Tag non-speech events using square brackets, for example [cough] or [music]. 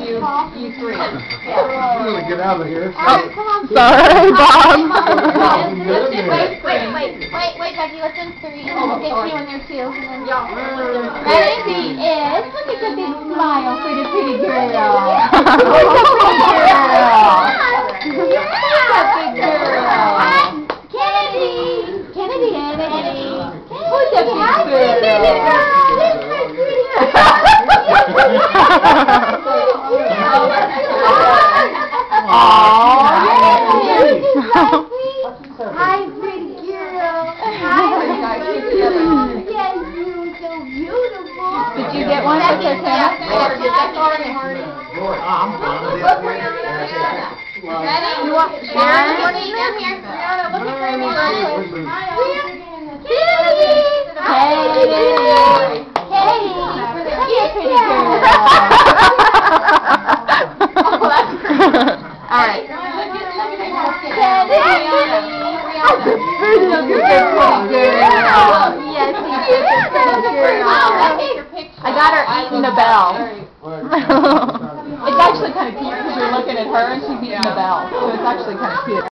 you, you three. I'm gonna get out of here. Oh, sorry, Bob. Wait, wait, wait, wait, wait, Becky, listen, three, and then we'll get you in there too, and then y'all. Ready is, look at the big smile for the pretty girl. Look at the pretty girl. Look at the big girl. Kennedy. Kennedy. Kennedy. Who's the big Hi, pretty girl. Hi, Yes, you are so beautiful. Did you get one that says Yeah, Hannah? that's already Marty. Ready? You want One, Sharon? come here. Rihanna, look at Grammy real quick. At pretty girl. Oh, that's great. All right. Kennedy! Look at pretty girl. Yes, he is a pretty girl. I got her eating the bell. [laughs] It's actually kind of cute because you're looking at her and she's eating the bell. So it's actually kind of cute.